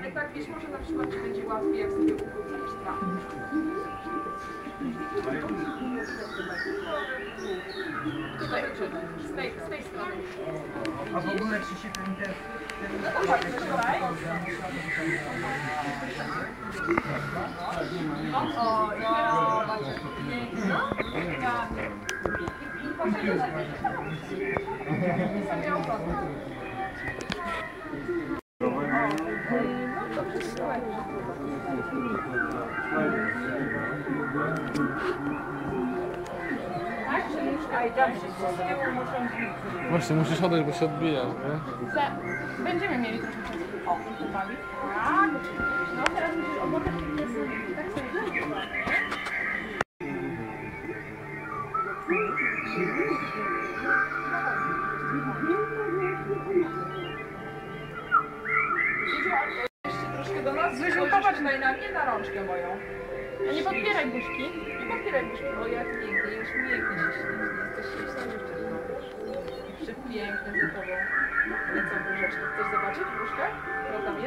Ale tak wiesz, może na przykład ci będzie łatwiej, jak sobie ugrupujesz trawę. Tutaj, z tej, z tej strony. A w ogóle czy się ten ten... No to patrz, tutaj. O, o, i teraz zobaczę. No, ja. I poczekaj. Sobie Właśnie, musisz odejść, bo się odbija, nie? Będziemy mieli trochę czasu. O, chłopami. Tak. No teraz musisz obokać i tak sobie Do nas. Zuziu, popatrz na, na mnie na rączkę moją. A nie podpieraj buźki. Nie podpieraj buźki. O, jak pięknie, już się ślizgnie. Jesteś śliczną dziewczyną. Przepiękne za tobą. Lecą burzeczki. Chcesz zobaczyć jest?